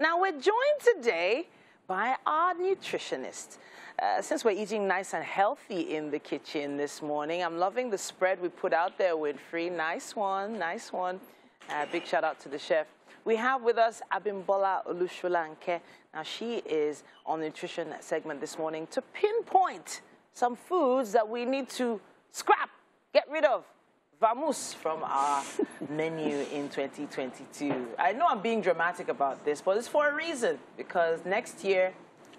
Now, we're joined today by our nutritionist. Uh, since we're eating nice and healthy in the kitchen this morning, I'm loving the spread we put out there, Winfrey. Nice one, nice one. Uh, big shout out to the chef. We have with us Abimbola Olusholanke. Now, she is on the nutrition segment this morning to pinpoint some foods that we need to scrap, get rid of, from our menu in 2022. I know I'm being dramatic about this, but it's for a reason because next year,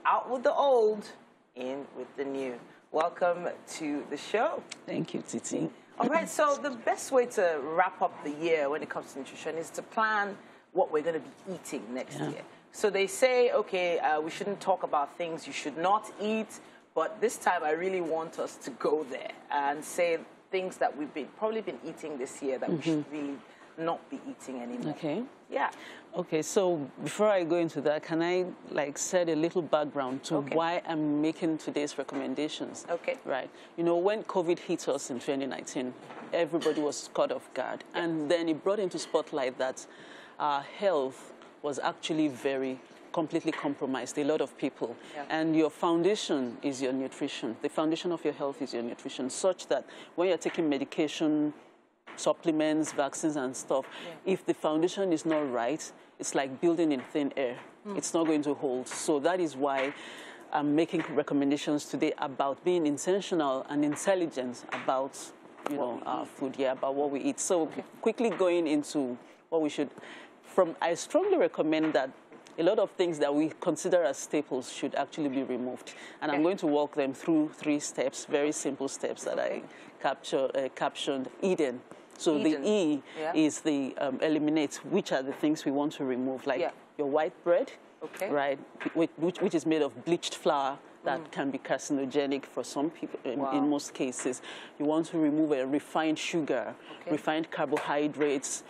out with the old, in with the new. Welcome to the show. Thank you, Titi. All right, so the best way to wrap up the year when it comes to nutrition is to plan what we're going to be eating next yeah. year. So they say, okay, uh, we shouldn't talk about things you should not eat, but this time I really want us to go there and say things that we've been probably been eating this year that mm -hmm. we should mm-hmm. really not be eating anymore. Okay. Yeah. Okay, so before I go into that, can I like set a little background to okay. why I'm making today's recommendations? Okay. Right. You know, when COVID hit us in 2019, everybody was caught off guard. And then it brought into spotlight that our health was actually very completely compromised, a lot of people. Yeah. And your foundation is your nutrition. The foundation of your health is your nutrition, such that when you're taking medication, supplements, vaccines and stuff, yeah. if the foundation is not right, it's like building in thin air. Mm. It's not going to hold. So that is why I'm making recommendations today about being intentional and intelligent about you know, our food, yeah, about what we eat. So okay. quickly going into what we should, from, I strongly recommend that a lot of things that we consider as staples should actually be removed. And okay. I'm going to walk them through three steps, very simple steps that I capture, uh, captioned Eden. So Eden. the E yeah. is the um, eliminate, which are the things we want to remove, like yeah. your white bread, okay. right, which, which, is made of bleached flour that mm. can be carcinogenic for some people in, wow. in, most cases. You want to remove a refined sugar, okay. refined carbohydrates,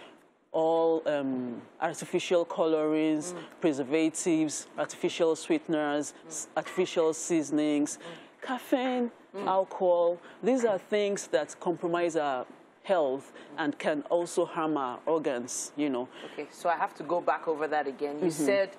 all um, artificial colorings, mm. preservatives, artificial sweeteners, mm. artificial seasonings, mm. caffeine, mm. alcohol. These are things that compromise our health and can also harm our organs, you know. Okay, so I have to go back over that again. You -hmm. said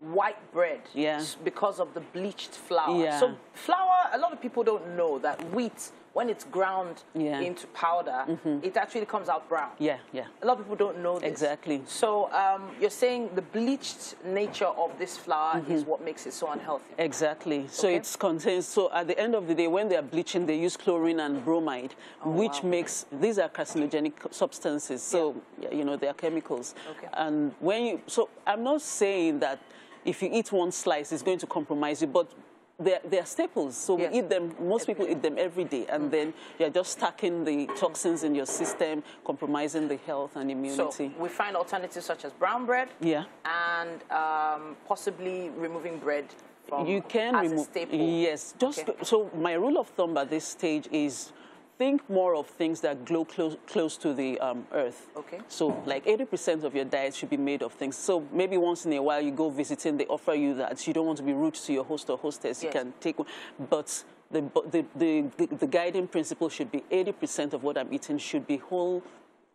white bread yeah. because of the bleached flour. Yeah. So flour, a lot of people don't know that wheat when it's ground yeah. into powder, mm -hmm. it actually comes out brown. Yeah, yeah. A lot of people don't know this. Exactly. So um, you're saying the bleached nature of this flour mm -hmm. is what makes it so unhealthy. Exactly. So okay. it's contains. So at the end of the day, when they are bleaching, they use chlorine and bromide, oh, which wow. makes these are carcinogenic substances. So yeah. you know they are chemicals. Okay. And when you so I'm not saying that if you eat one slice, it's going to compromise you, but they're, they're staples, so yes. we eat them, most people eat them every day, and mm. then you're just stacking the toxins in your system, compromising the health and immunity. So we find alternatives such as brown bread, yeah, and um, possibly removing bread from you can remove, Yes, just okay. so my rule of thumb at this stage is think more of things that glow close, close to the um, earth. Okay. So like 80% of your diet should be made of things. So maybe once in a while you go visiting, they offer you that. You don't want to be rude to your host or hostess. Yes. You can take one. But the, the, the, the, guiding principle should be 80% of what I'm eating should be whole,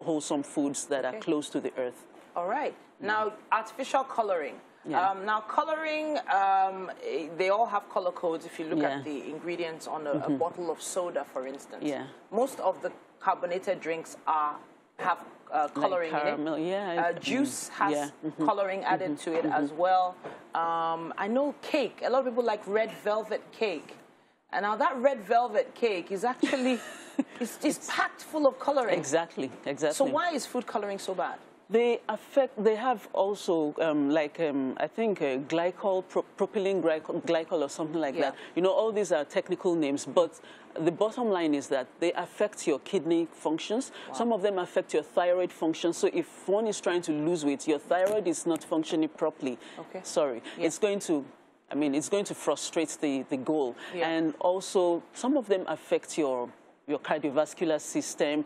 wholesome foods that okay. are close to the earth. All right. Now, artificial coloring. Yeah. Um, now, coloring, um, they all have color codes if you look yeah. at the ingredients on a, mm -hmm. a, mm-hmm. bottle of soda, for instance. Yeah. Most of the carbonated drinks are have uh, coloring like caramel, in it. Yeah. Uh, juice has yeah. mm -hmm. coloring added mm -hmm. to it as mm-hmm. well. Um, I know cake. A lot of people like red velvet cake. And now that red velvet cake is actually, it's, it's, it's packed full of coloring. Exactly, exactly. So why is food coloring so bad? They affect, they have also, um, like, um, I think, uh, glycol, pro propylene glycol, glycol, or something like yeah. that. You know, all these are technical names, but the bottom line is that they affect your kidney functions. Wow. Some of them affect your thyroid function. So if one is trying to lose weight, your thyroid is not functioning properly. Okay. Sorry. Yeah. It's going to I mean, it's going to frustrate the, the goal. Yeah. And also, some of them affect your, your cardiovascular system.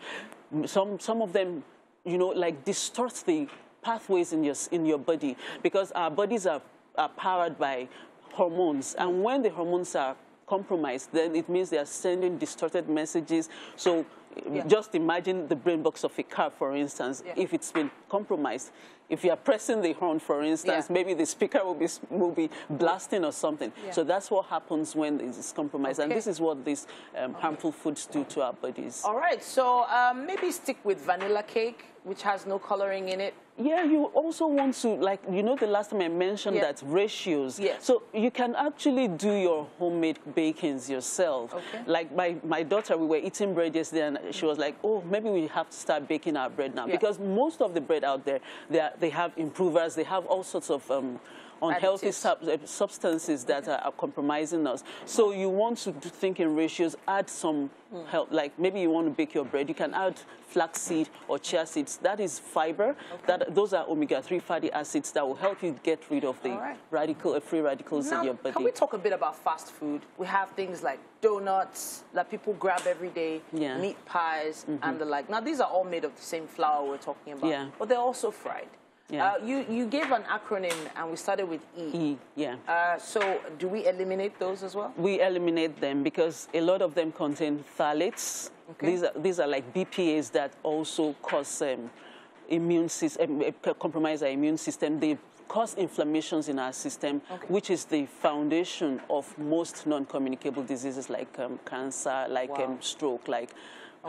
Some, some of them you know, like distorts the pathways in your, in your body because our bodies are, are powered by hormones. And when the hormones are compromised, then it means they are sending distorted messages. So Yeah. just imagine the brain box of a car, for instance, Yeah. if it's been compromised. If you are pressing the horn, for instance, Yeah. maybe the speaker will be, will be blasting or something. So that's what happens when it is compromised. And this is what these um, harmful foods do to our bodies. All right, so um, maybe stick with vanilla cake, which has no coloring in it. Yeah, you also want to, like, you know, the last time I mentioned Yeah. that ratios. Yes. So you can actually do your homemade bakings yourself. Okay. Like my, my daughter, we were eating bread yesterday, and she was like, oh, maybe we have to start baking our bread now. Yeah. Because most of the bread out there, they, are, they have improvers, they have all sorts of um, unhealthy sub- uh, substances that are, are compromising us. So you want to think in ratios, add some Hmm. help. Like maybe you want to bake your bread, you can add flaxseed or chia seeds. That is fiber. That those are omega-3 fatty acids that will help you get rid of the right. radical uh, free radicals Now, in your body. can we talk a bit about fast food? We have things like donuts that people grab every day, Yeah. Mm-hmm. meat pies, and the like. Now, these are all made of the same flour we're talking about, Yeah. but they're also fried. Yeah. Uh, you, you gave an acronym, and we started with E. E, yeah. Uh, so, do we eliminate those as well? we eliminate them because a lot of them contain phthalates. Okay. These, are, these are like BPAs that also cause um, immune system, compromise our immune system. They cause inflammations in our system, Okay. which is the foundation of most non-communicable diseases like um, cancer, like Wow. um, stroke, like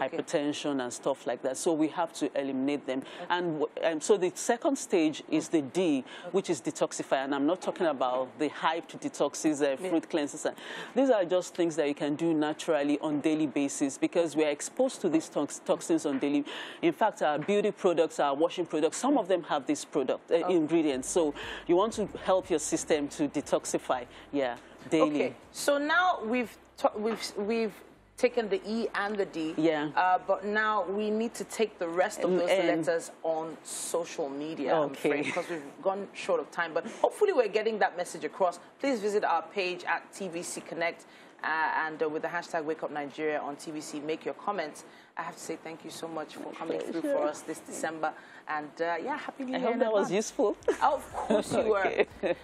Okay. hypertension and stuff like that. So we have to eliminate them. And, w- and so the second stage is the D, which is detoxify. And I'm not talking about the hyped detoxes, uh, fruit cleanses. These are just things that you can do naturally on daily basis because we are exposed to these tox- toxins on daily. In fact, our beauty products, our washing products, some of them have this product uh, ingredients. So you want to help your system to detoxify, yeah, daily. Okay, so now we've we've we've taken the E and the D. Yeah. Uh, but now we need to take the rest of those and- letters on social media. I'm Okay. afraid, because we've gone short of time. But hopefully we're getting that message across. Please visit our page at TVC Connect. Uh, and uh, with the hashtag Wake Up Nigeria on TVC, make your comments. I have to say thank you so much for coming through for us this December. And uh, yeah, happy New I Year. hope that was useful. Oh, of course you were. And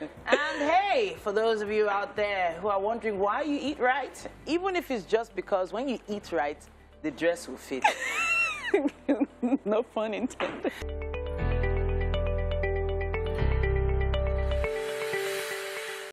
hey, for those of you out there who are wondering why you eat right, even if it's just because when you eat right, the dress will fit. no pun intended.